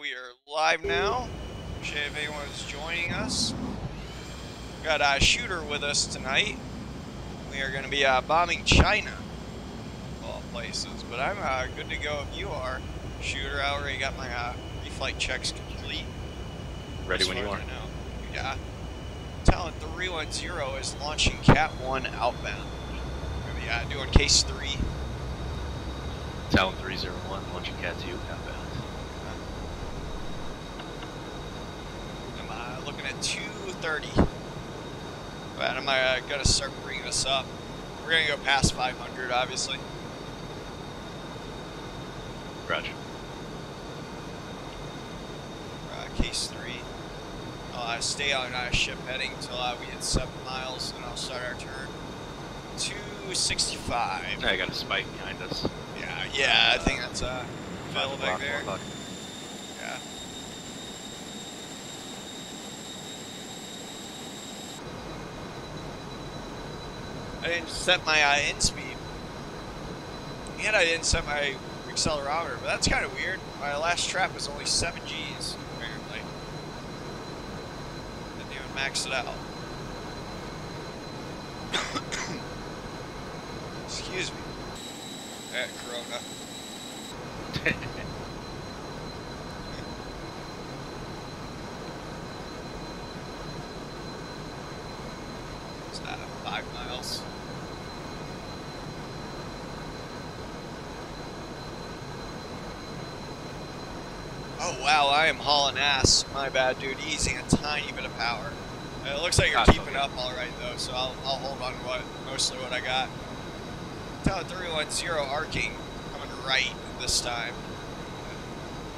We are live now. Appreciate if anyone's joining us. We Got a shooter with us tonight. We are going to be uh, bombing China, all places. But I'm uh, good to go if you are. Shooter, I already got my uh, reflight checks complete. Ready when you are. know. Yeah. Talent 310 is launching Cat 1 outbound. We're be uh, doing case 3. Talent 301, launching Cat 2, outbound. I'm uh, looking at 230. But I'm uh, gonna start bringing this up. We're gonna go past 500, obviously. Roger. Uh, case 3. I'll uh, stay on uh, ship heading until uh, we hit 7 miles, and I'll start our turn. 265. I got a spike behind us. Yeah, yeah, I think that's uh, Phil back there o'clock. Yeah. I didn't set my uh, in speed. And I didn't set my accelerometer, but that's kind of weird. My last trap was only 7 Gs, apparently. Didn't even max it out. Excuse me. That Corona. It's not five miles. Oh wow, I am hauling ass. My bad, dude. Easing a tiny bit of power. Uh, It looks like you're keeping up all right though, so I'll, I'll hold on to what mostly what I got. Tower 310 arcing coming right this time.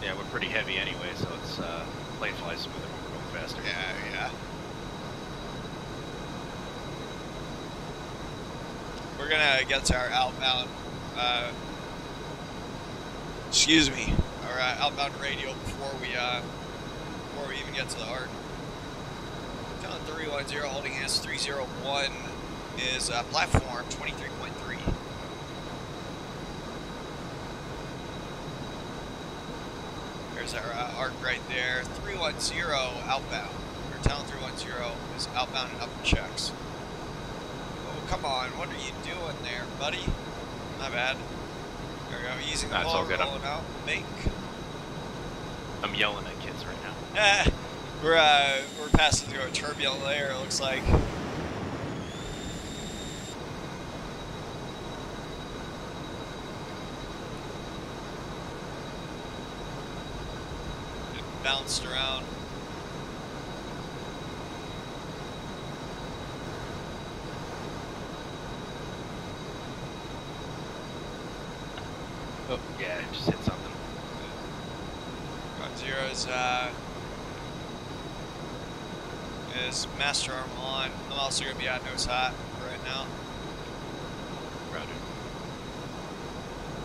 yeah, we're pretty heavy anyway, so it's uh, plane flies smoother when we're going faster. Yeah, yeah. We're gonna get to our outbound. Uh, excuse me, our uh, outbound radio before we uh, before we even get to the arc. Town 310 holding S301 is uh, platform 23.3. There's our uh, arc right there. 310 outbound. Or town 310 is outbound and up in checks. Oh, come on. What are you doing there, buddy? My bad. There we go. Easing the ball, all good. I'm- out. Make. I'm yelling at kids right now. Eh, we're uh, we're passing through a turbulent layer. It looks like. It bounced around. Oh, yeah, I just hit something. Ground Zero is, uh, is master arm on. I'm also going to be at nose hot right now. Roger.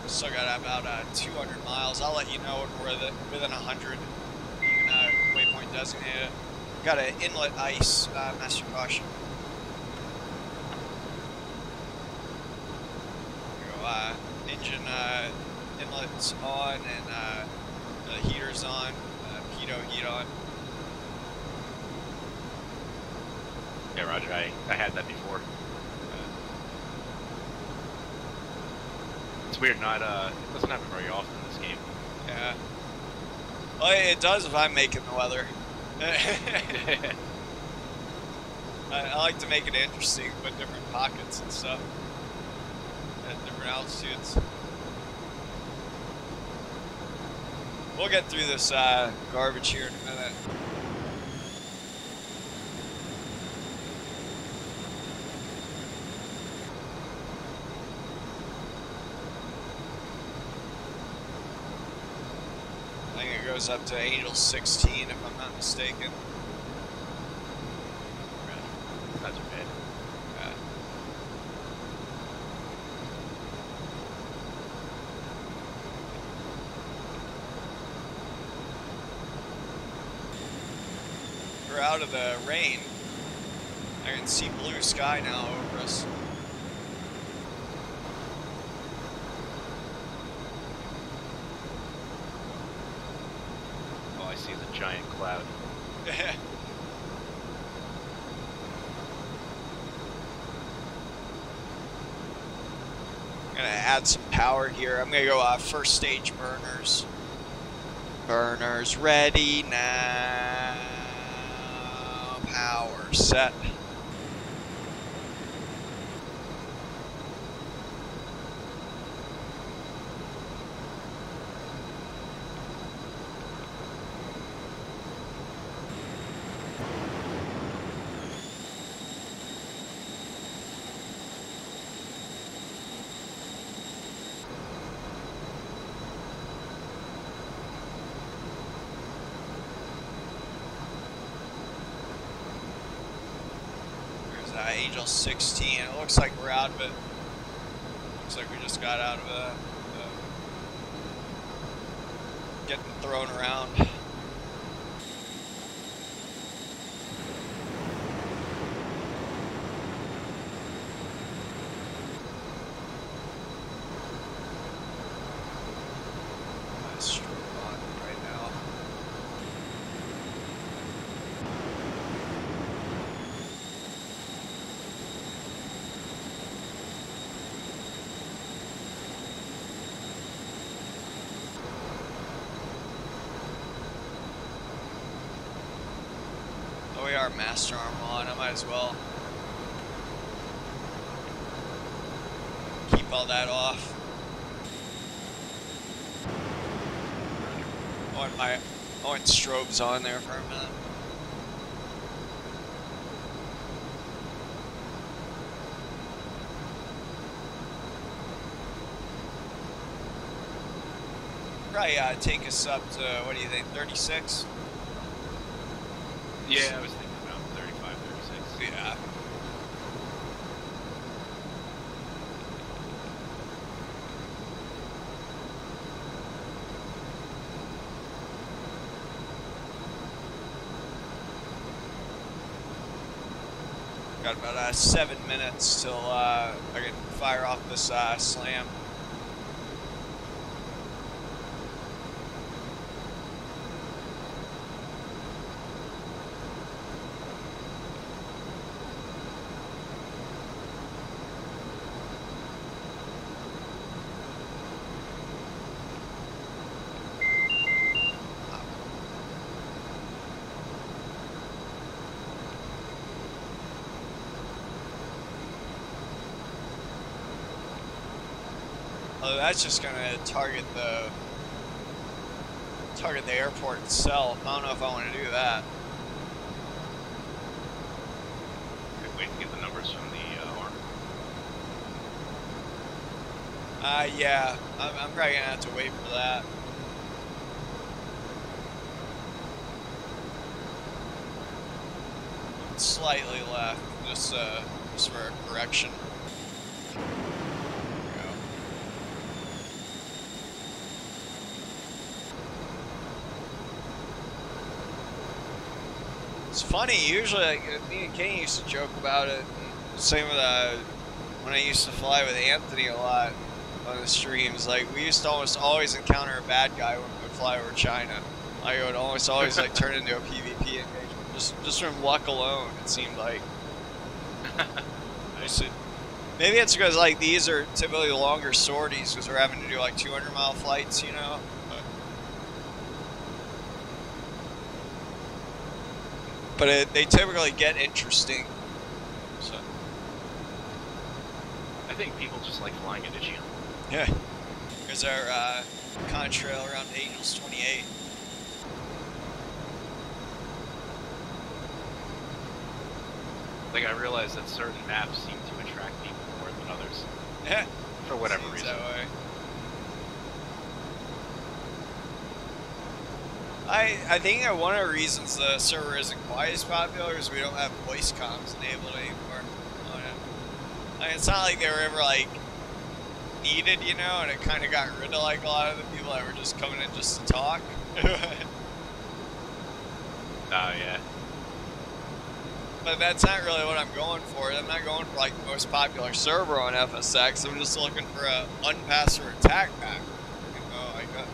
Still got about uh, 200 miles. I'll let you know when we're within 100. You can uh, waypoint designate it. Got an inlet ice, uh, master caution. Go, uh, engine uh, inlets on and uh, the heaters on. Uh, pitot heat on. Yeah, Roger, I, I had that before. It's weird, not, uh, it doesn't happen very often in this game. Yeah. Well, it does if I'm making the weather. I, I like to make it interesting, with different pockets and stuff at different altitudes. We'll get through this uh, garbage here in a minute. I think it goes up to Angel 16 if I'm not mistaken. Roger. Not too bad. Yeah. We're out of the rain. I can see blue sky now over us. see the giant cloud. Add some power here. I'm gonna go uh, first stage burners. Burners ready now. Power set. Uh, Angel 16. It looks like we're out of it. Looks like we just got out of it. Uh, getting thrown around. Nice stroke on right now. Are master arm on. I might as well keep all that off. I want my I want strobes on there for a minute. Probably uh, take us up to what do you think, 36? Yeah, I was thinking about 35, 36. Yeah. Got about uh, seven minutes till uh, I can fire off this uh, slam. Oh, that's just gonna target the target the airport itself. I don't know if I want to do that. Wait to get the numbers from the uh, arm. Uh, yeah, I'm, I'm probably gonna have to wait for that. Slightly left, just uh, just for a correction. It's funny. Usually, like, me and Kenny used to joke about it. Same with uh, when I used to fly with Anthony a lot on the streams. Like we used to almost always encounter a bad guy when we would fly over China. Like it would almost always like turn into a PvP engagement. Just just from luck alone, it seemed like. I see. Maybe it's because like these are typically longer sorties because we're having to do like 200 mile flights, you know. But, it, they typically get interesting. So I think people just like flying into Geo. yeah, there's our uh, contrail around Angels 28. Like I realize that certain maps seem to attract people more than others Yeah, for whatever seems reason. that way. I I think that one of the reasons the server isn't quite as popular is we don't have voice comms enabled anymore. Oh, on it. I mean, it's not like they were ever like needed, you know, and it kind of got rid of like a lot of the people that were just coming in just to talk. Oh yeah. But that's not really what I'm going for. I'm not going for like the most popular server on FSX. I'm just looking for a unpassword attack pack. You know, like a,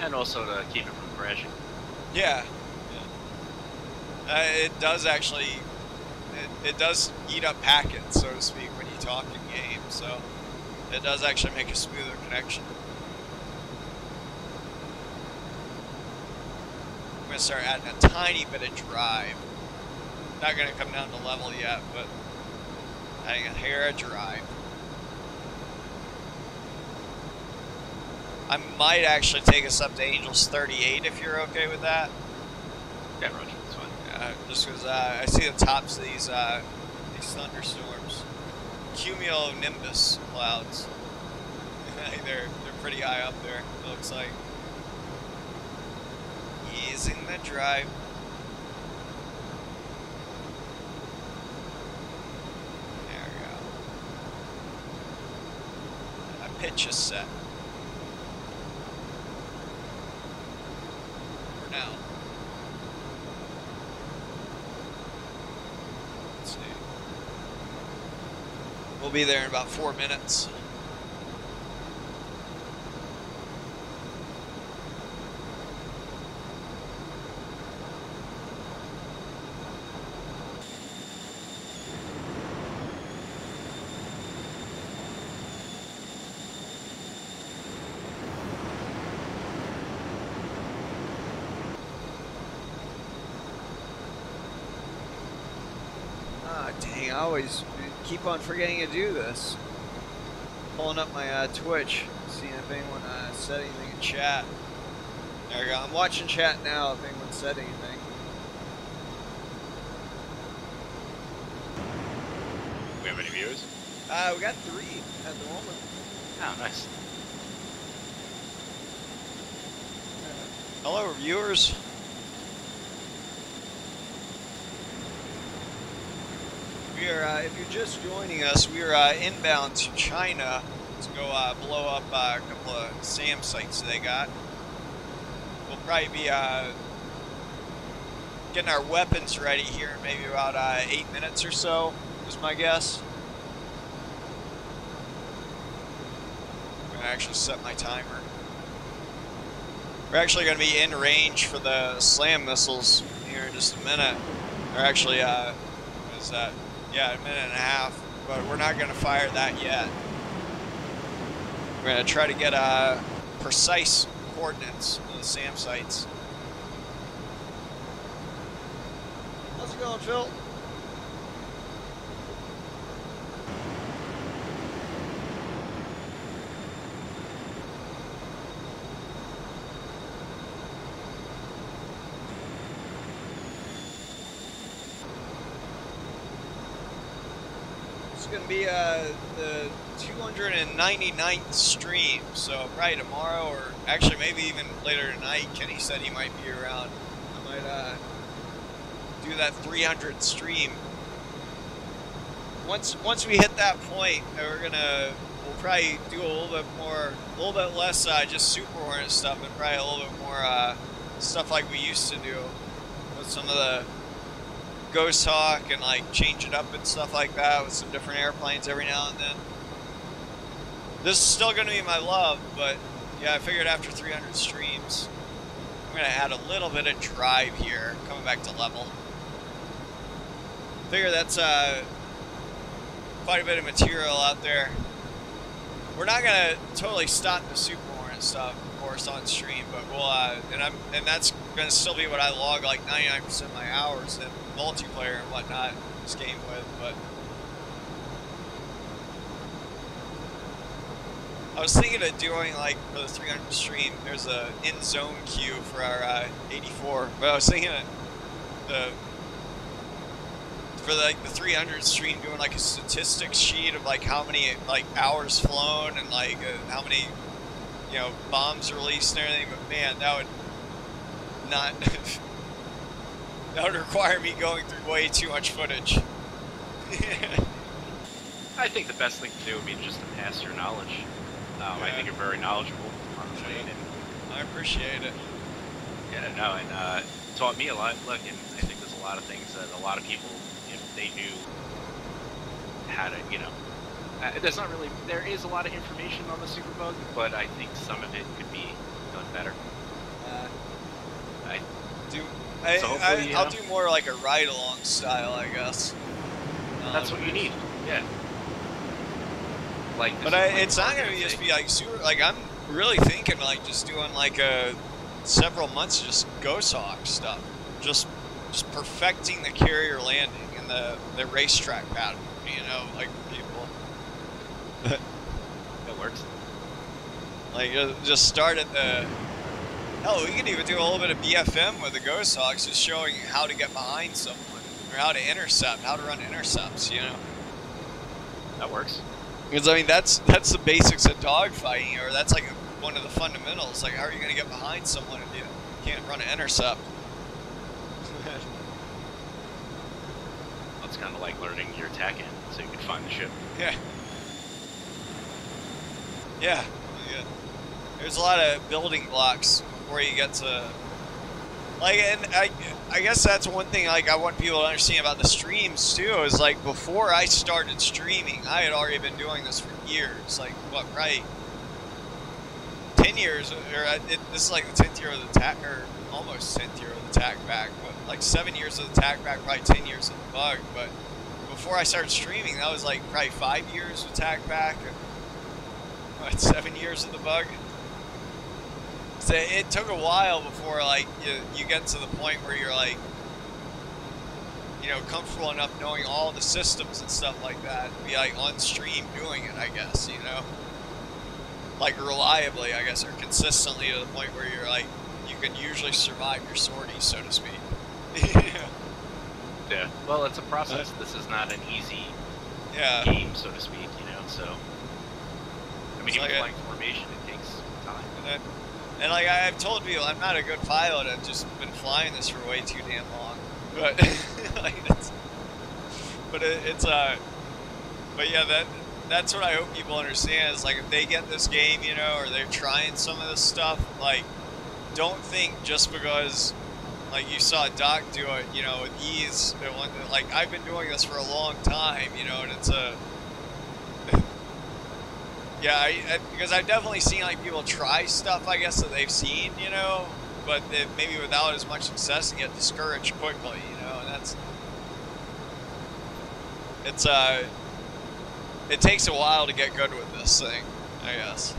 And also to keep it from crashing. Yeah. yeah. Uh, it does actually. It, it does eat up packets, so to speak, when you talk in game. So it does actually make a smoother connection. I'm gonna start adding a tiny bit of drive. Not gonna come down to level yet, but adding a hair of drive. I might actually take us up to Angels 38 if you're okay with that. Yeah, Roger, that's fine. Uh, just because uh, I see the tops of these uh, these thunderstorms, cumulonimbus clouds. they're they're pretty high up there. It looks like. Easing the drive. There we go. A pitch is set. For now. Let's see. We'll be there in about four minutes. Keep on forgetting to do this. Pulling up my uh, Twitch, seeing if anyone uh, said anything in chat. There we go. I'm watching chat now if anyone said anything. We have any viewers? Uh, we got three at the moment. Oh, nice. Hello, viewers. Uh, if you're just joining us, we are uh, inbound to China to go uh, blow up uh, a couple of SAM sites they got. We'll probably be uh, getting our weapons ready here in maybe about uh, eight minutes or so, is my guess. I'm going to actually set my timer. We're actually going to be in range for the SLAM missiles here in just a minute. They're actually, uh, what is that? Yeah, a minute and a half, but we're not going to fire that yet. We're going to try to get uh, precise coordinates of the SAM sites. How's it going, Phil? It's going to be uh, the 299th stream, so probably tomorrow or actually maybe even later tonight. Kenny said he might be around. I might uh, do that 300 stream. Once once we hit that point, uh, we're gonna we'll probably do a little bit more, a little bit less uh, just Super Hornet stuff, and probably a little bit more uh, stuff like we used to do with some of the Goshawk and like change it up and stuff like that with some different airplanes every now and then. This is still going to be my love, but yeah, I figured after 300 streams, I'm going to add a little bit of drive here, coming back to level. Figure that's uh, quite a bit of material out there. We're not going to totally stop the Super Hornet stuff, of course, on stream, but we'll, uh, and I'm, and that's going to still be what I log like 99% of my hours in multiplayer and whatnot this game with, but I was thinking of doing like for the 300 stream. There's a in zone cue for our uh, 84, but I was thinking of the for like the 300 stream doing like a statistics sheet of like how many like hours flown and like uh, how many you know bombs released and everything. But man, that would not that would require me going through way too much footage. I think the best thing to do would be just to pass your knowledge. Um, I think you're very knowledgeable on the plane, and I appreciate it. yeah, no, and uh, taught me a lot. Look, and I think there's a lot of things that a lot of people, if they knew how to, you know, uh, there's not really, there is a lot of information on the Superbug, but I think some of it could be done better. I, do. I, hopefully, you I'll know. do more like a ride along style, I guess. That's Um, what you need. Yeah. Like, this But I, it's not gonna I'm just be like super. Like I'm really thinking like just doing like a several months of just Goshawk stuff, just just perfecting the carrier landing and the the racetrack pattern. You know, like for people. That works. Like uh, just start at the. Hell, we could even do a little bit of BFM with the Goshawks, just showing how to get behind someone or how to intercept, how to run intercepts. You know. That works. Because I mean that's that's the basics of dogfighting, or that's like one of the fundamentals. Like how are you going to get behind someone if you can't run an intercept? It's kind of like learning your TACAN, so you can find the ship. yeah. Yeah. Yeah. There's a lot of building blocks before you get to. Like, and I, I guess that's one thing. Like, I want people to understand about the streams too. Is like before I started streaming, I had already been doing this for years. Like, what, right? Ten years, or uh, it, this is like the tenth year of the tack, or almost tenth year of the tack back, but like seven years of the TacPack, probably ten years of the bug. But before I started streaming, that was like probably five years of TacPack, and what, seven years of the bug. So it took a while before like you, you get to the point where you're like, you know, comfortable enough knowing all the systems and stuff like that, to be like on stream doing it. I guess you know, like reliably, I guess, or consistently to the point where you're like, you can usually survive your sorties, so to speak. Yeah. Yeah. Well, it's a uh, process. This is not an easy yeah. game, so to speak. You know, so. I mean, It's even like a- formation, it takes time. And, like I've told people, I'm not a good pilot. I've just been flying this for way too damn long. But like but it, it's uh, but yeah, that that's what I hope people understand is like if they get this game, you know, or they're trying some of this stuff, like don't think just because like you saw Doc do it, you know, with ease. Like I've been doing this for a long time, you know, and it's a yeah, I, I, because I've definitely seen like people try stuff, I guess that they've seen, you know, but it, maybe without as much success and get discouraged quickly, you know, and that's it's uh, it takes a while to get good with this thing, I guess.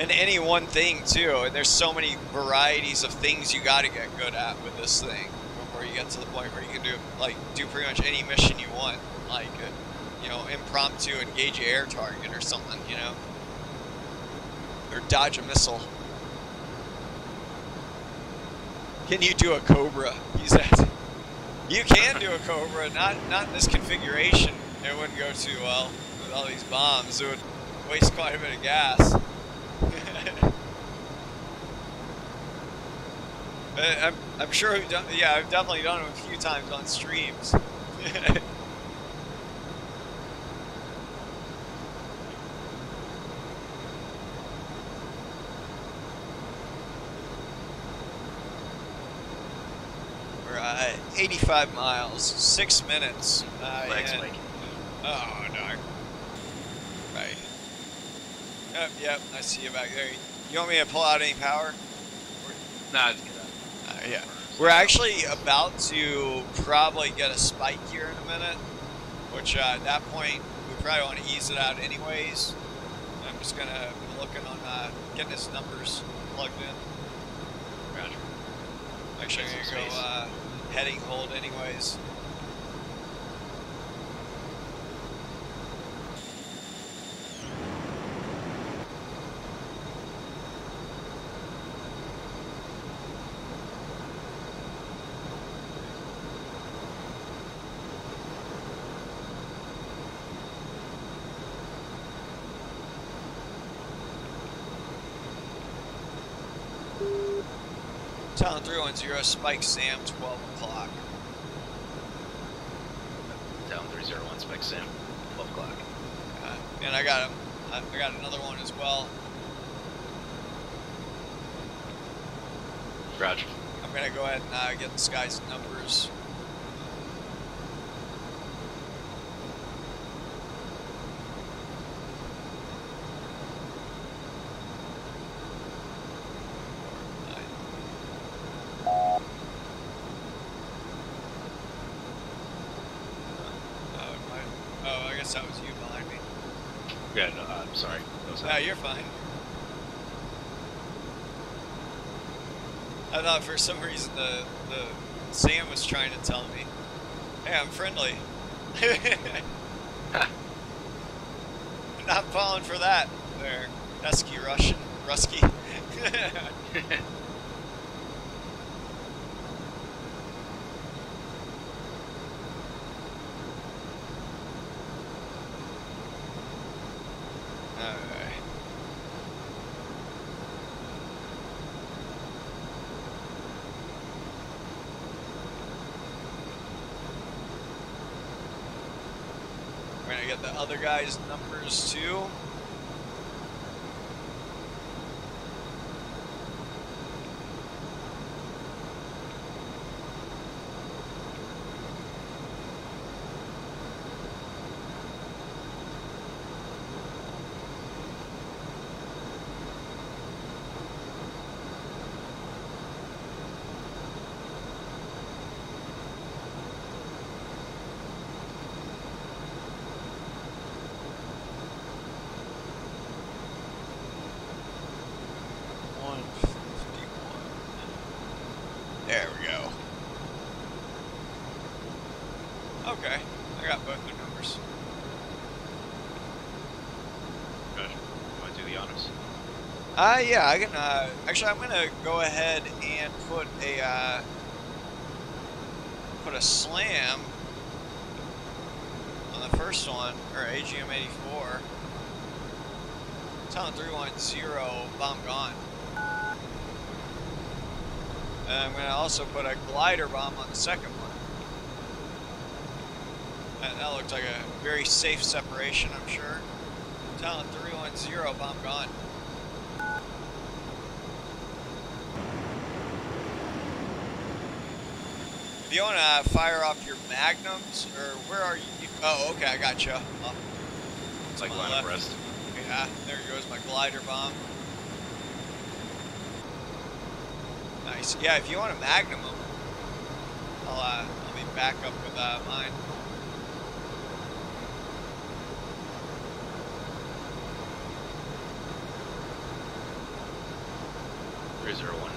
And any one thing too, and there's so many varieties of things you got to get good at with this thing before you get to the point where you can do like do pretty much any mission you want, like. Uh, you know, impromptu engage air target or something, you know? Or dodge a missile. Can you do a Cobra? He said. You can do a Cobra, not not in this configuration. It wouldn't go too well with all these bombs. It would waste quite a bit of gas. I'm, I'm sure done, yeah, I've definitely done it a few times on streams. We're uh, 85 miles, six minutes. Uh, Flag and- Oh, darn. Right. Yep, yep, I see you back there. You want me to pull out any power? Nah, it's good. Uh, yeah. We're actually about to probably get a spike here in a minute, which uh, at that point, we probably want to ease it out anyways. I'm just going to be looking on uh, getting his numbers plugged in. Roger. Get some going to go uh, heading hold anyways. Town 310, Spike Sam, 12 o'clock. Down 301 Spike Sam, 12 o'clock. Uh, and I got. I got another one as well. Roger. I'm gonna go ahead and uh, get this guy's numbers. guess that was you behind me. Yeah, no, uh, I'm sorry. That was No, you're fine. I thought for some reason the the Sam was trying to tell me, "Hey, I'm friendly." Not falling for that, there, Husky Russian, Rusky. Alright. We're gonna get the other guy's numbers too. One fifty-one. There we go. Okay, I got both their numbers. Good. You want to do the honors? Uh, yeah, I can, uh, actually, I'm gonna go ahead and put a, uh, put a slam on the first one, or AGM 84. Town 310, bomb gone. And I'm gonna also put a glider bomb on the second one. That, that looked like a very safe separation, I'm sure. Town 310, bomb gone. If you want to fire off your magnums, or where are you? Oh, okay, I got you. Oh, It's like line left. abreast. yeah, there goes my glider bomb. Nice. Yeah, if you want a magnum, I'll, uh, I'll be back up with uh, mine. Three zero one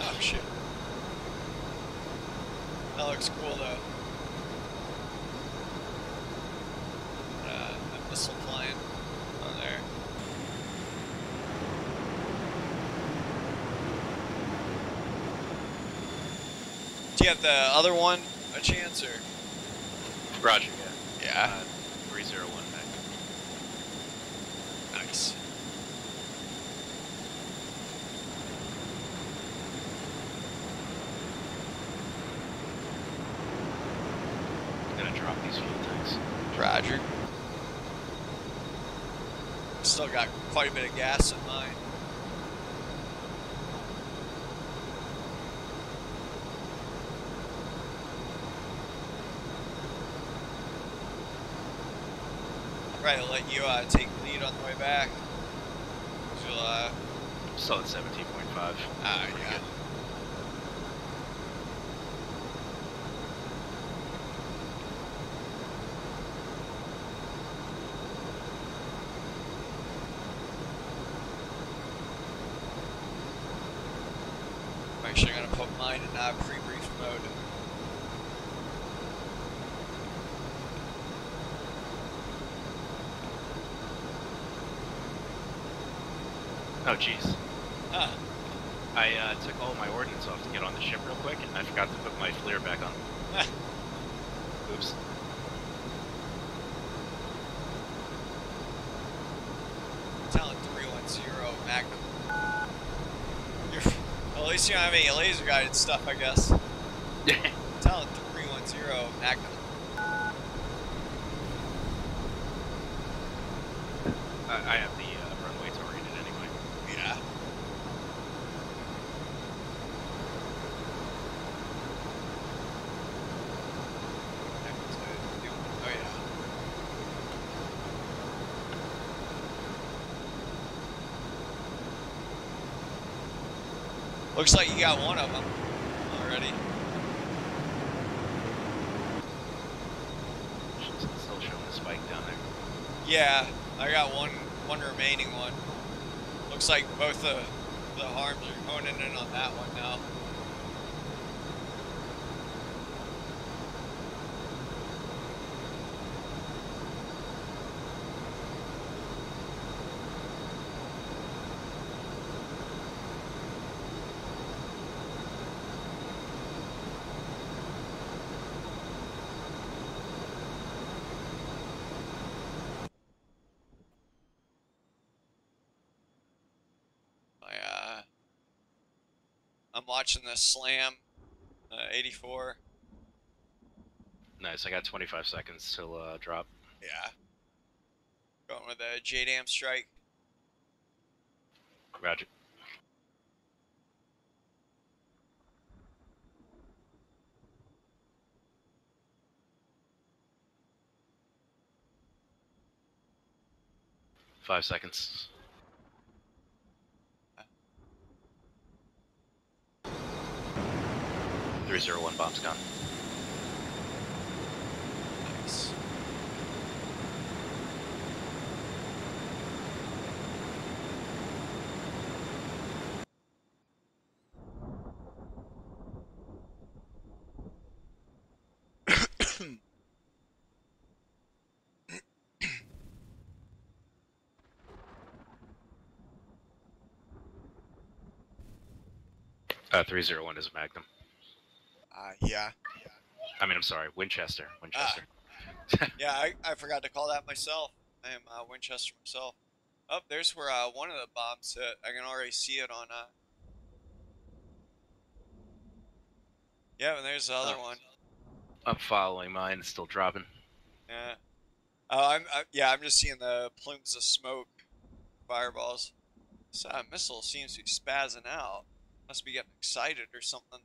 Oh shit. That looks cool though. Uh, a missile flying. on there. Do you have the other one a chance or? Roger, yeah. Uh, 301 quite a bit of gas in mine. I'll probably let you uh, take lead on the way back. You'll, uh, Still at seventeen point five. ah, yeah. I'm actually gonna put mine in uh, pre-brief mode. Oh jeez. Huh. I uh, took all my ordnance off to get on the ship real quick, and I forgot to put my FLIR back on. Oops. Talent 310 Magnum. You're, at least you don't have any laser guided stuff, I guess. Talent 310 Magnum. I, I have the uh, runway targeted anyway. Yeah. Oh yeah. Looks like you got one of them already. Still showing the spike down there. Yeah, I got one one remaining one. Looks like both the the harms are honing in on that one now. I uh, I'm watching the slam, uh, 84. Nice. I got 25 seconds till uh, drop. Yeah. Going with a JDAM strike. Roger. Five seconds. Three zero one bomb's gone. Nice. Uh, three zero one is a Magnum. Uh, yeah. I mean, I'm sorry, Winchester. Winchester. Yeah, I, I forgot to call that myself. I am uh, Winchester myself. Oh, there's where uh, one of the bombs hit. I can already see it on. Uh... Yeah, and there's the other Oh. one. I'm following mine. It's still dropping. Yeah. Oh, I'm uh, yeah. I'm just seeing the plumes of smoke, fireballs. This uh, missile seems to be spazzing out. Must be getting excited or something.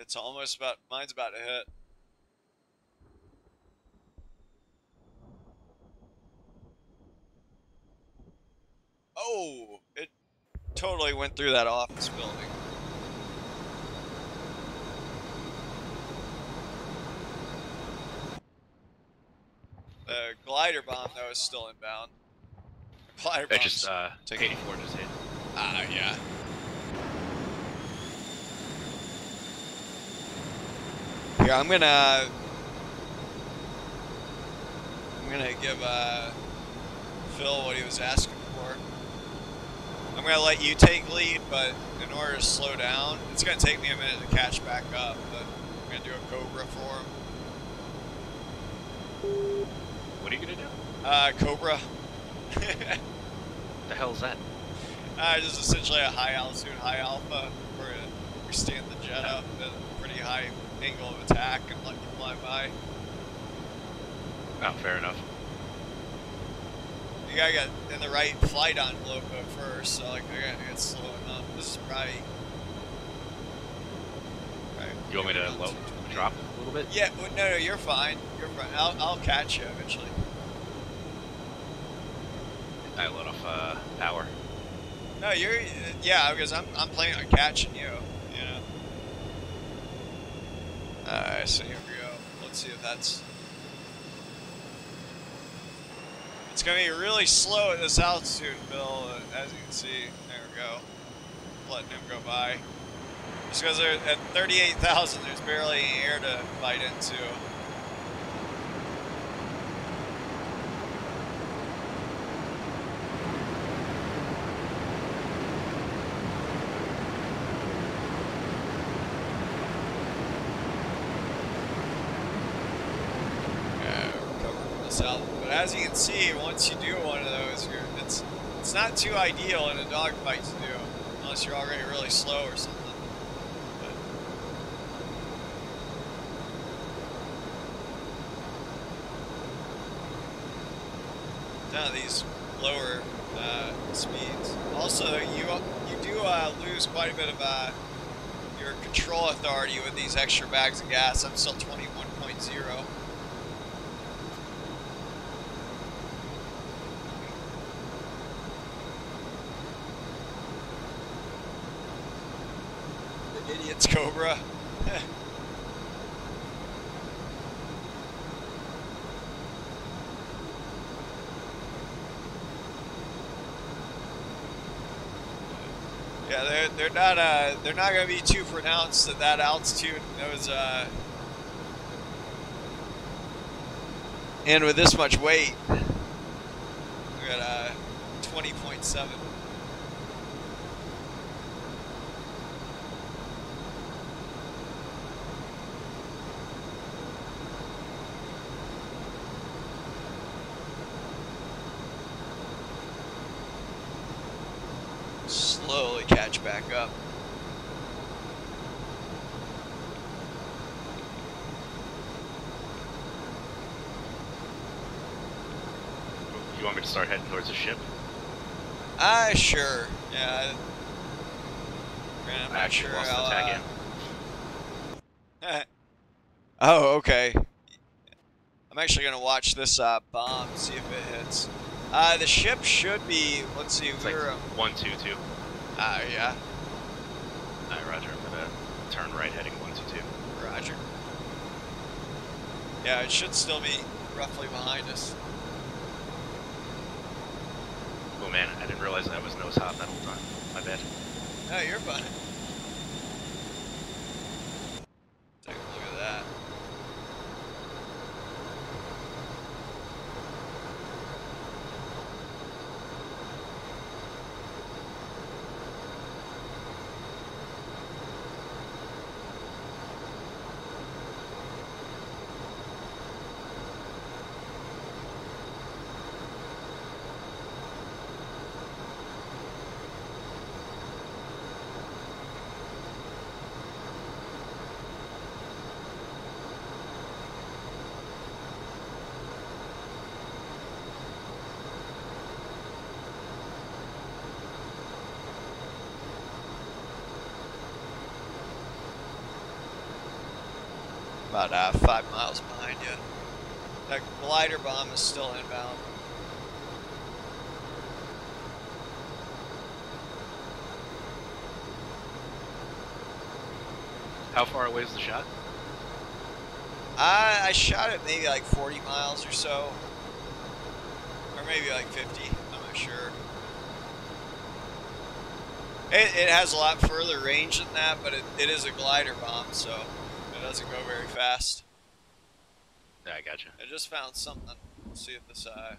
It's almost about. Mine's about to hit. Oh, it totally went through that office building. The glider bomb though is still inbound. The glider I bomb. just uh, take- 84 just hit. ah yeah. Here I'm gonna. I'm gonna give uh, Phil what he was asking for. I'm gonna let you take lead, but in order to slow down, it's gonna take me a minute to catch back up. But I'm gonna do a Cobra for him. What are you gonna do? Uh, Cobra. What the hell's that? uh, just essentially a high altitude, high alpha, where we stand the jet up at a pretty high angle of attack and let you fly by. Oh, fair enough. You gotta get in the right flight on at first, so like I gotta get slow enough. This is probably. probably You want me to low, drop a little bit? Yeah, well, no, no, you're fine. You're fine. I'll, I'll catch you eventually. I let off uh, power. No, you're. Yeah, because I'm, I'm planning on catching you. You know. Alright, so here we go. Let's see if that's. It's gonna be really slow at this altitude, Bill. As you can see, there we go. Letting him go by. Just because at 38,000, there's barely any air to bite into. Yeah, we're covering this out. But as you can see, once you do one of those, you're, it's it's not too ideal in a dogfight to do, unless you're already really slow or something. these lower uh, speeds. Also, you you do uh, lose quite a bit of uh, your control authority with these extra bags of gas. I'm still 21.0. yeah, they're, they're not uh, they're not gonna be too pronounced at that altitude. Those uh, and with this much weight, we got uh, 20.7. catch back up. You want me to start heading towards the ship? Ah, sure. Yeah. I'm I not actually sure lost how, the tag uh, in. oh, okay. I'm actually gonna watch this uh, bomb, see if it hits. Uh, the ship should be. Let's see. It's we like were. one two two. Ah, yeah. Alright, Roger. I'm gonna turn right, heading one two two. Roger. Yeah, it should still be roughly behind us. Oh man, I didn't realize I was nose hot that whole time. My bad. No, you're fine. Take a look at that. About uh, five miles behind you. That glider bomb is still inbound. How far away is the shot? I, I shot it maybe like 40 miles or so. Or maybe like 50. I'm not sure. It, it has a lot further range than that, but it, it is a glider bomb, so it doesn't go very fast. Yeah, I gotcha. I just found something. Let's see if this uh,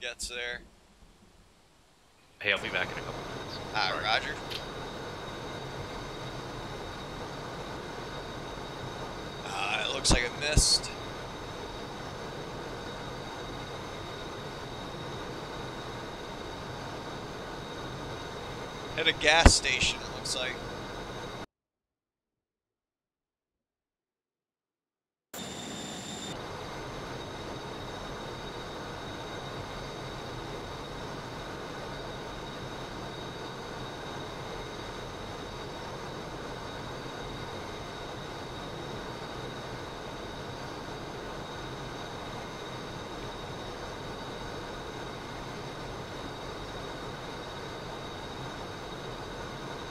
gets there. Hey, I'll be back in a couple minutes. Ah. Roger. Ah, it looks like it missed. At a gas station, it looks like.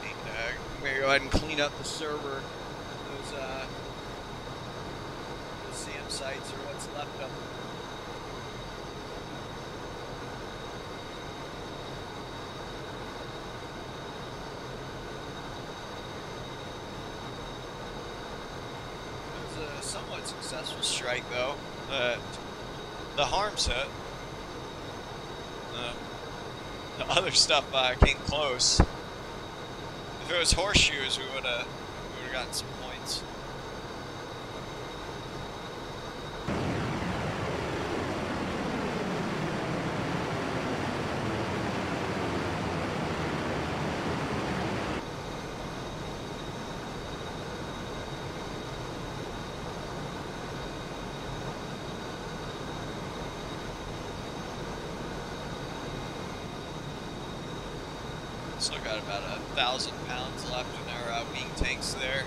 And, uh, I'm gonna go ahead and clean up the server. Those, uh, those CM sites or what's left of them. It was a somewhat successful strike, though. Uh, the harm set. Uh, the other stuff uh, came close. If it was horseshoes, we would have we would have gotten some points. Still got about a thousand pounds uh, wing tanks there.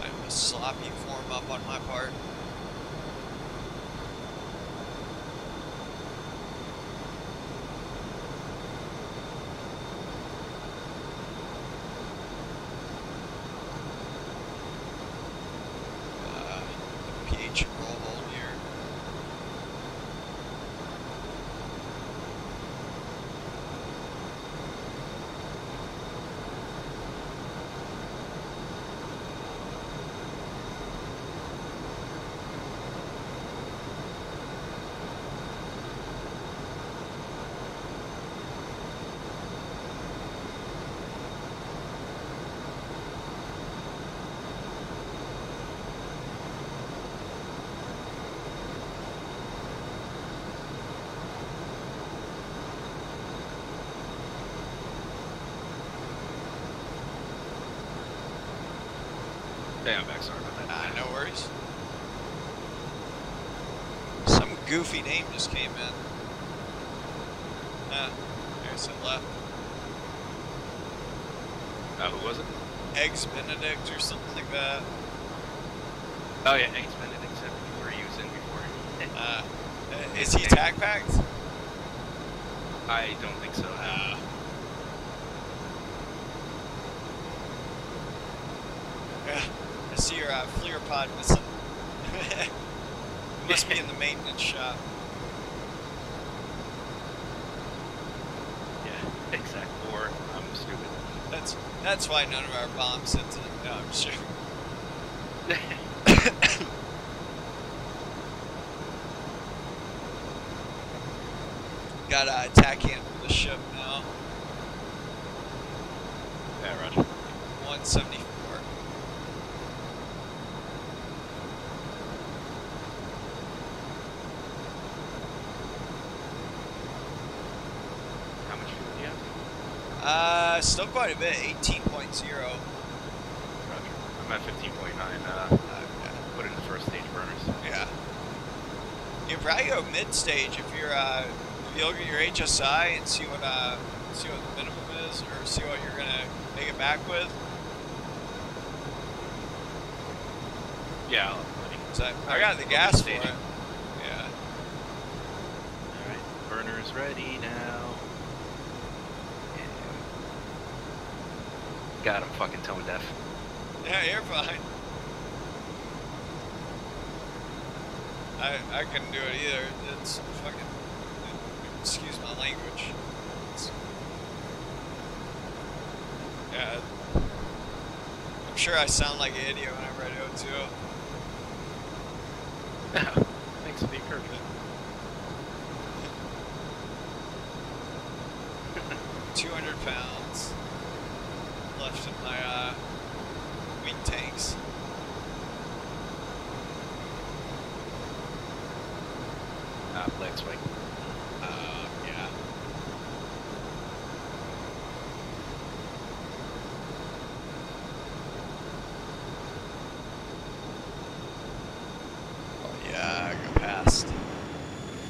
Kind of a sloppy form up on my part. Uh, pH roll hold here. Yeah, I'm back. Sorry about that. Ah, no worries. Some goofy name just came in. Ah, there's it left. Uh, who was it? Eggs Benedict or something like that. Oh yeah, Eggs Benedict said you were using before. Uh, uh, is he TacPacked? I don't think so. Uh, yeah, I see your uh, FLIR pod missing. it must be in the maintenance shop. Yeah, exactly. Or I'm stupid. That's that's why none of our bombs hit to the. No, I'm sure. Got a TACAN for the ship now. yeah, Roger. 174. How much fuel do you have? Uh, still quite a bit. 18.0. Roger. I'm at 15.9. Uh, put in the first stage burners. yeah. You probably go mid stage if you're uh, if you look at your HSI and see what uh see what the minimum is or see what you're gonna make it back with. Yeah. I'll- let me- So I, I got the gas it. Yeah. All right. Burners ready now. Yeah. God, I'm fucking tone deaf. Yeah, you're fine. I I couldn't do it either. It's fucking. Excuse my language. It's, yeah. I'm sure I sound like an idiot when I radio too. Thanks for the encouragement. Two hundred pounds left in my uh, wing tanks. Ah, Black Swing. Uh, yeah.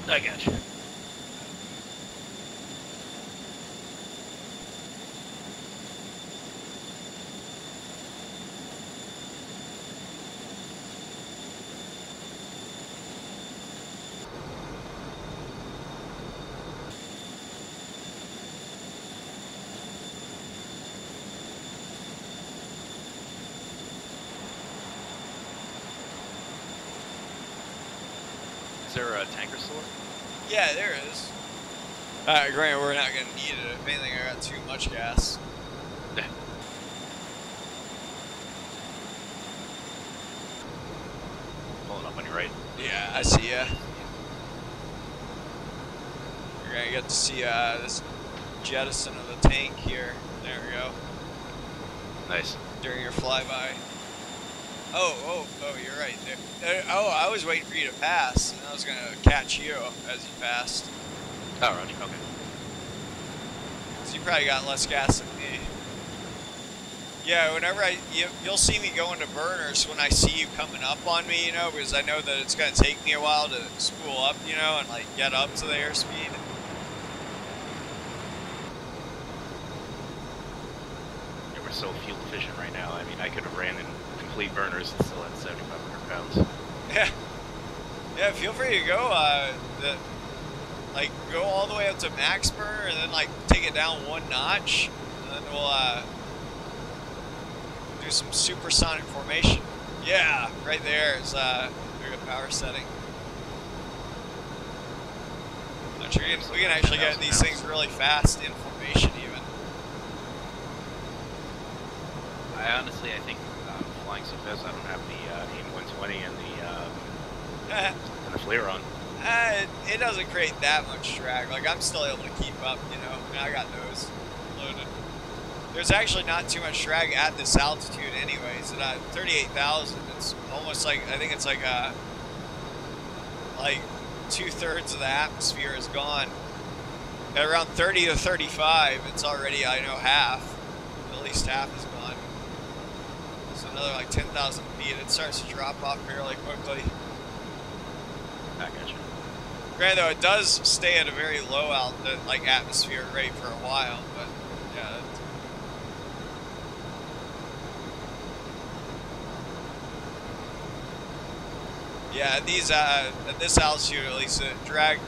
I got you. Is there a tanker store? Yeah, there is. Uh, granted, we're not gonna need it. If anything, I got too much gas. Pulling up on your right. Yeah, I see ya. You're gonna get to see uh, this jettison of the tank here. There we go. Nice. During your flyby. Oh, oh, oh, you're right. There. Oh, I was waiting for you to pass, was gonna catch you as you passed. Oh, Roger. Okay. So you probably got less gas than me. Yeah, whenever I, you, you'll see me going to burners when I see you coming up on me, you know, because I know that it's gonna take me a while to spool up, you know, and like get up to the airspeed. Yeah, we're so fuel efficient right now. I mean, I could have ran in complete burners and still had 7,500 pounds. Yeah. Yeah, feel free to go, uh, the, like, go all the way up to max burner and then, like, take it down one notch. And then we'll, uh, do some supersonic formation. Yeah, right there is, uh, a power setting. Sure we can, we can actually get these things really fast in formation, even. I honestly, I think uh, flying so fast, I don't have the uh, AIM 120 and the and the Fleron. Uh, it, doesn't create that much drag. Like I'm still able to keep up, you know. I, I got those loaded. There's actually not too much drag at this altitude, anyways. At uh, 38,000, it's almost like I think it's like uh, like two thirds of the atmosphere is gone. At around 30 to 35, it's already I know half. At least half is gone. So another like 10,000 feet, it starts to drop off fairly quickly. I got you. Granted, though, it does stay at a very low out, uh, like atmosphere rate for a while, but yeah. Yeah, these uh, at this altitude, at least, the drag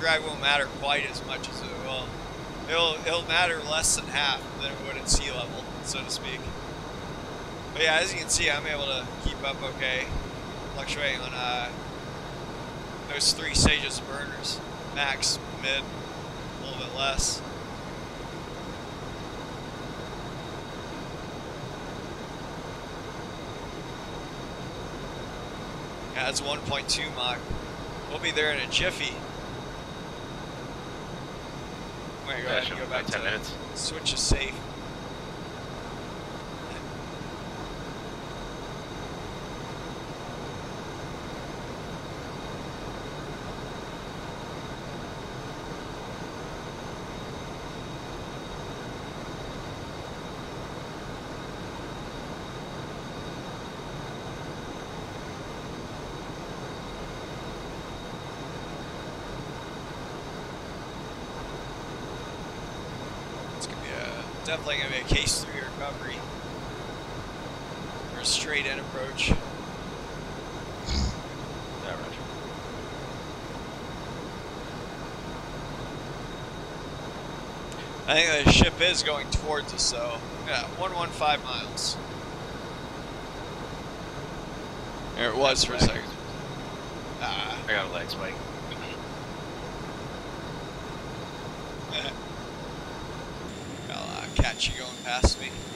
drag won't matter quite as much as it will. It'll it'll matter less than half than it would at sea level, so to speak. But yeah, as you can see, I'm able to keep up okay, fluctuating on uh, those three stages of burners. Max, mid, a little bit less. Yeah, that's 1.2 Mach. We'll be there in a jiffy. Wait, go ahead Gotcha. and go back About 10 to minutes. switch is safe. It's gonna be definitely gonna be a case three recovery. Or a straight in approach. I think the ship is going towards us, so yeah, 115 miles. There it was for a second. Ah. I got a leg spike. I'll you going past me.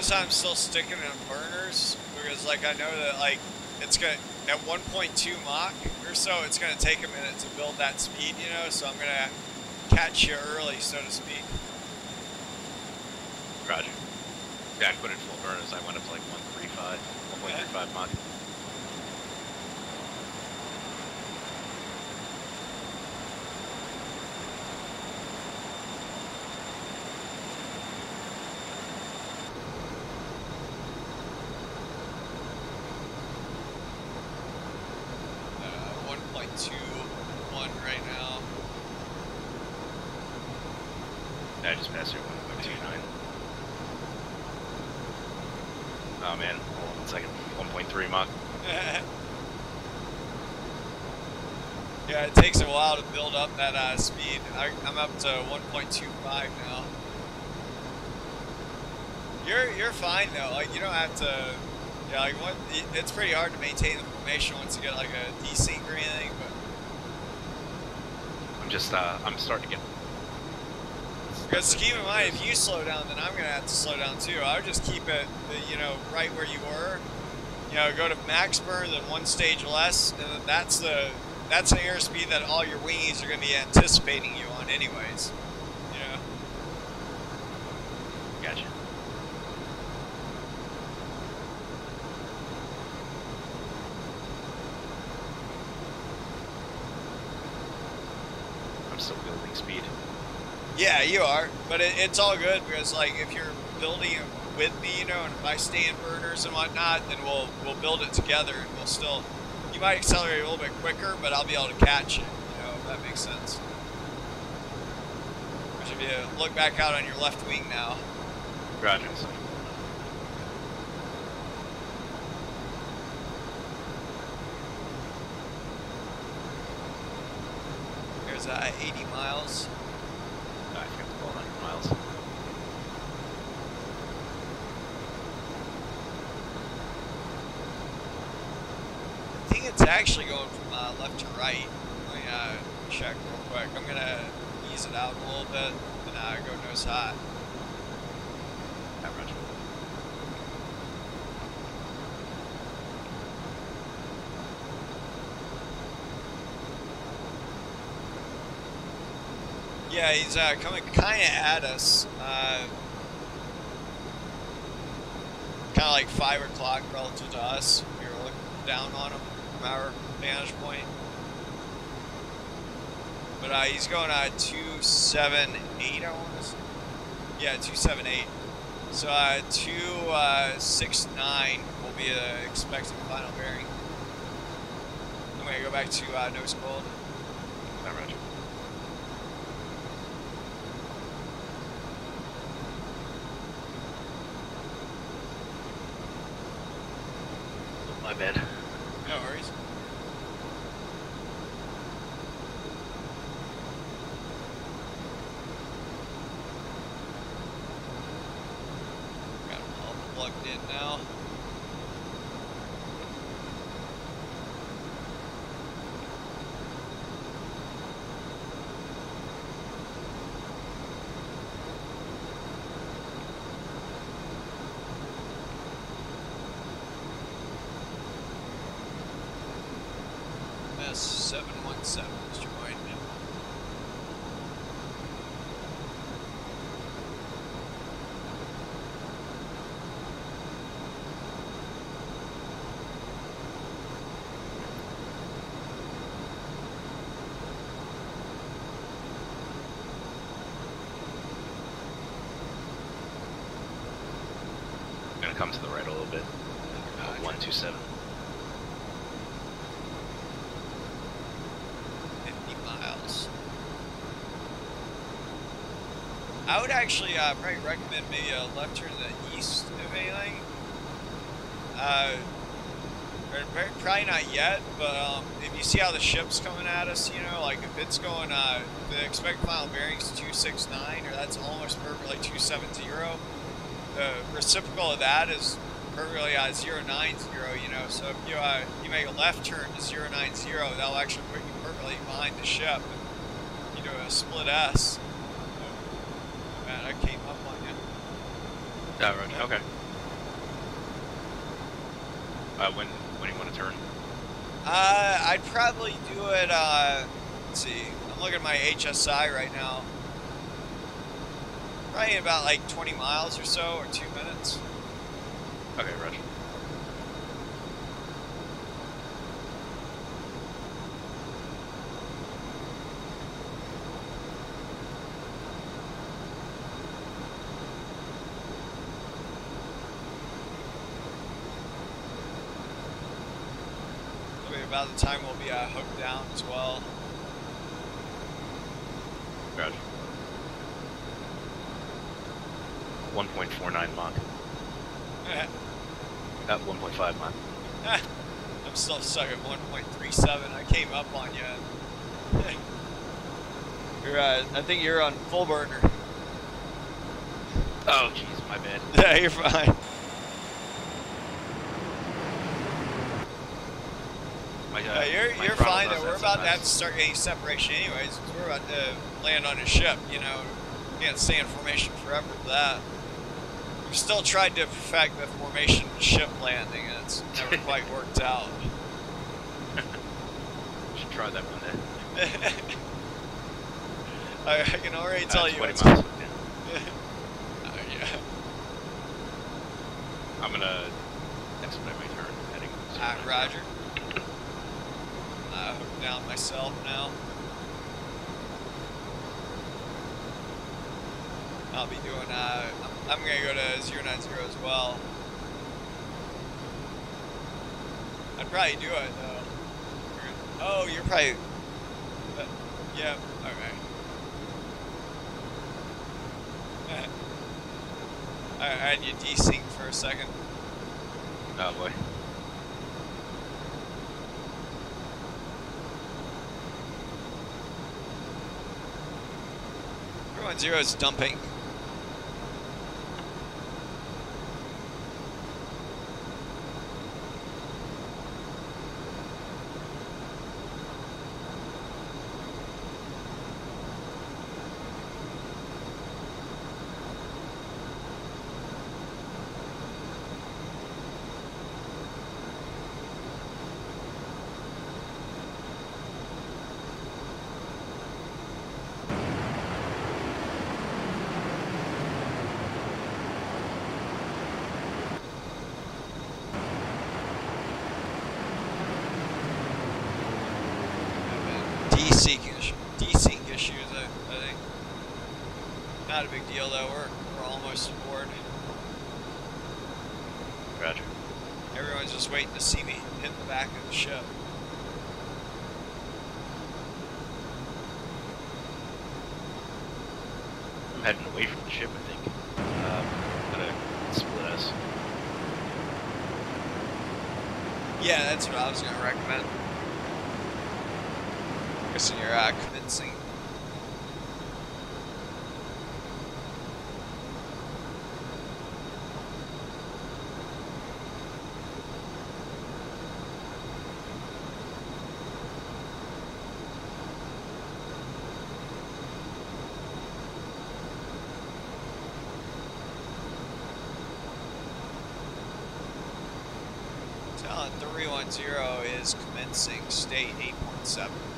Notice I'm still sticking in burners because, like, I know that like it's gonna at 1.2 Mach or so, it's going to take a minute to build that speed, you know, so I'm going to catch you early, so to speak. Roger. Yeah, I put it full burn as I went up to like 135, 1.35 Mach. Uh, 1.21 right now. Yeah, I just passed through 1.29. Oh man, hold on one second. 1.3 Mach. yeah, it takes a while to build up that uh, speed. I, I'm up to 1.25 now. You're you're fine though. Like you don't have to. Yeah, like one, it's pretty hard to maintain the formation once you get like a desync or anything. But I'm just, uh, I'm starting to get. because keep in mind, if you slow down, then I'm gonna have to slow down too. I would just keep it, uh, you know, right where you were. You know, go to max burn, then one stage less, and then that's the that's the airspeed that all your wingies are gonna be anticipating you on, anyways. You know. Gotcha. I'm still building speed. Yeah, you are, but it, it's all good because like if you're building it with me, you know, and if I stay burners and whatnot, then we'll we'll build it together, and we'll still. You might accelerate a little bit quicker, but I'll be able to catch it. You know, if that makes sense. Which if you look back out on your left wing now, Roger. there's uh, 80 miles. I forgot to call 100 miles. I think it's actually going from uh, left to right. Let me uh, check real quick. I'm gonna ease it out a little bit and uh, go nose. Yeah, Yeah, he's uh, coming kind of at us. Uh, kind of like 5 o'clock relative to us. We were looking down on him from our vantage point. But uh, he's going uh, 278, I want to say. Yeah, 278. So uh, 269 will be the expected final bearing. I'm going to go back to uh, nose cold. My bad. No worries. Got them all plugged in now. S717 is joined. gonna come to the right a little bit. Uh, Gotcha. 127. 50 miles. I would actually uh, probably recommend maybe a left turn to the east, if anything. Uh, probably not yet, but um, if you see how the ship's coming at us, you know, like if it's going, uh, the expected final bearings 269, or that's almost perfectly 270. The reciprocal of that is perfectly uh, 090, you know, so if you, uh, you make a left turn to 090, that'll actually put you perfectly behind the ship. You do a split S. Oh, man, I came up on you. Yeah, right. Okay. Uh, when when you want to turn? Uh, I'd probably do it. Uh, let's see. I'm looking at my HSI right now. Probably about like 20 miles or so, or two minutes. Okay, Roger. About the time we'll be uh, hooked down as well. Roger. 1.49 Mach. Uh, 1.5 Mach. I'm still stuck at 1.37. I came up on you. you're, uh, I think you're on full burner. Oh, jeez, my bad. Yeah, you're fine. My, uh, Yeah, you're you're fine. We're about to have to start getting separation anyways. We're about to land on a ship. You know, can't stay in formation forever for that. We've still tried to perfect the formation ship landing, and it's never quite worked out. Should try that one day. I, I can already tell Uh, you. 20 it's- miles. Yeah. Oh, yeah. I'm gonna expedite my turn heading. Uh, Roger. Hooked down myself now. I'll be doing, uh, I'm, I'm gonna go to 090 as well. I'd probably do it though. Oh, you're probably, uh, yeah, okay. I I had you desync for a second. Oh boy. Everyone zero is dumping. desync issue, desync issues. I, I think not a big deal though. We're we're almost aboard. Roger. Everyone's just waiting to see me hit the back of the ship. I'm heading away from the ship, I think. Um, gonna split us. Yeah, that's what I was gonna recommend. Guessing you're uh, convincing. Talent 310 state 8.7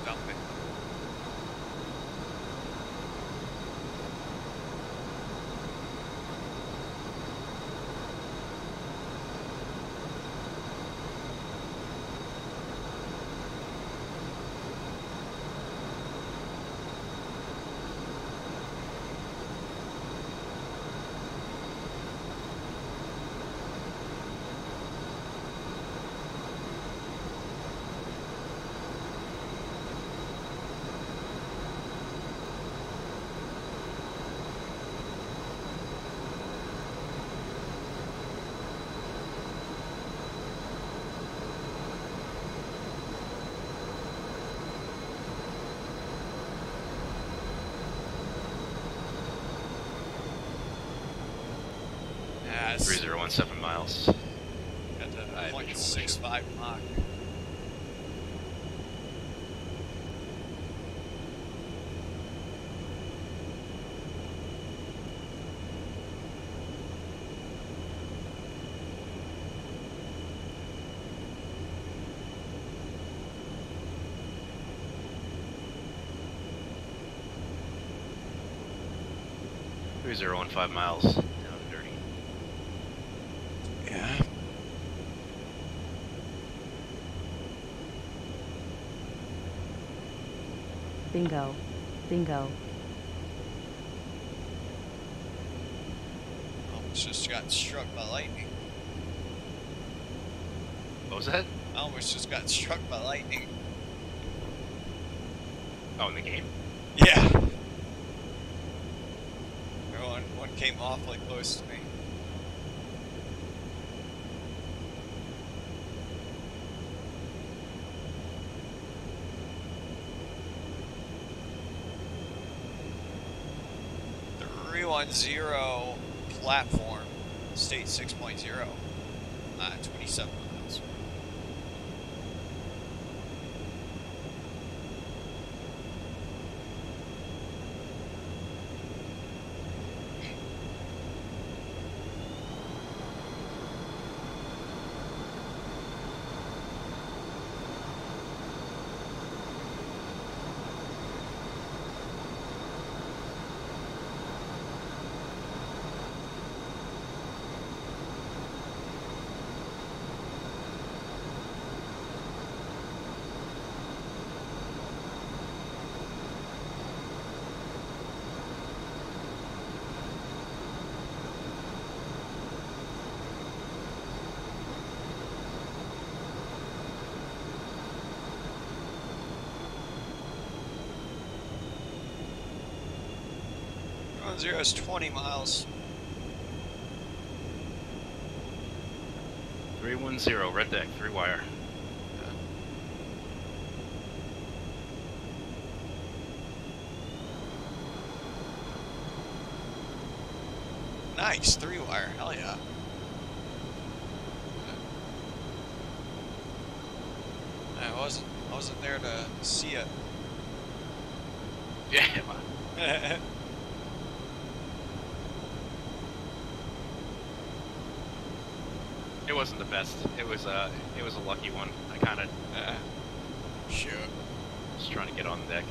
miles. At the point six five mark. Miles. Bingo. Bingo. Oh, almost just got struck by lightning. What was that? Oh, I almost just got struck by lightning. Oh, in the game? Yeah. One, one came awfully close to me. Zero platform, state 6.0, uh, 27 zero is twenty miles. 310, red deck, three wire. Nice, three wire, hell yeah. I wasn't I wasn't there to see it. Yeah, well, it wasn't the best. It was uh, it was a lucky one. I kind of uh, shoot. was trying to get on deck.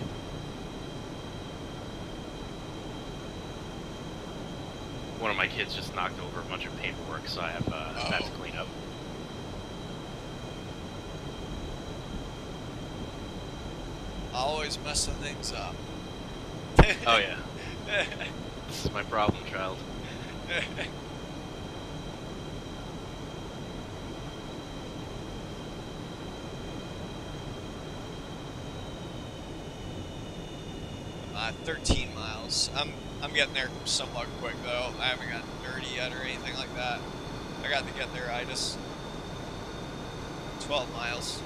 One of my kids just knocked over a bunch of paperwork, so I have uh, that to Oh. clean up. Always messing things up. Oh yeah, this is my problem, child. uh, 13 miles. I'm I'm getting there somewhat quick though. I haven't gotten dirty yet or anything like that. I got to get there. I just 12 miles.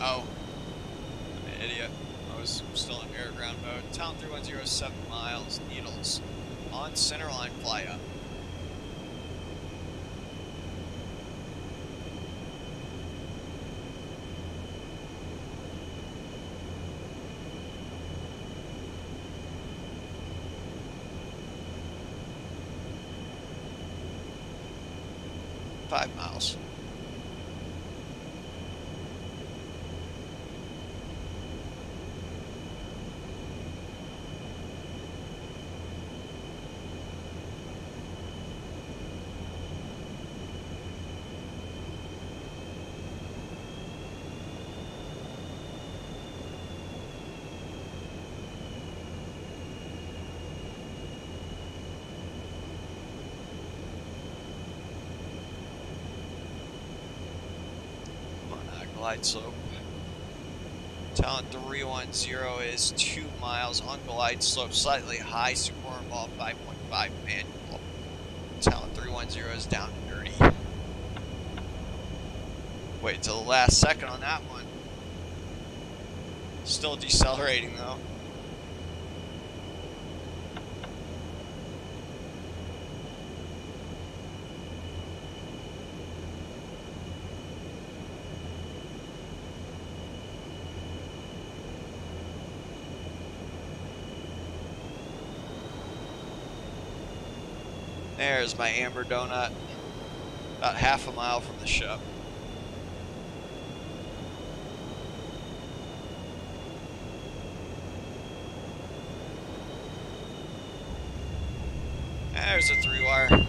Oh. I'm an idiot. I was still in air ground mode. Town 3107 miles, Needles. On centerline fly up. Five miles. on uh, glide slope. Talent 310 is 2 miles on glide slope, slightly high, Sikoran ball 5.5 manual. Talent 310 is down to dirty. Wait till the last second on that one. Still decelerating though. There's my amber donut. About half a mile from the ship. There's a three wire.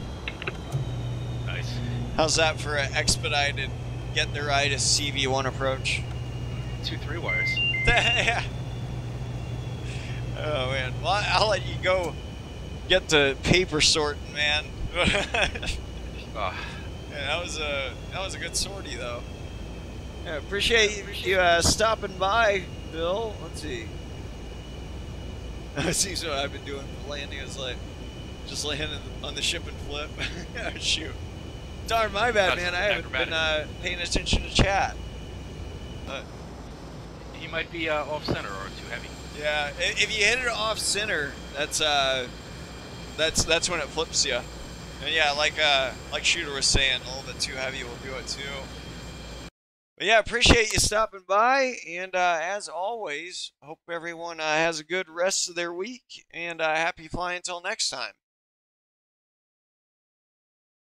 Nice. How's that for an expedited get the right as CV1 approach? Two three wires. yeah. Oh man. Well, I'll let you go get to paper sorting, man. Oh, Yeah, that was a that was a good sortie though. Yeah, appreciate you, you uh, stopping by, Bill. Let's see. That seems what I've been doing for landing is like just landing on the ship and flip. Oh, Shoot. Darn, my bad, That's man. I haven't been uh, paying attention to chat. Uh, he might be uh, off center or too heavy. yeah, if you hit it off center, that's uh, that's that's when it flips you. And yeah, like uh, like Shooter was saying, a little bit too heavy will do it too. But yeah, appreciate you stopping by, and uh, as always, hope everyone uh, has a good rest of their week, and uh, happy flying until next time.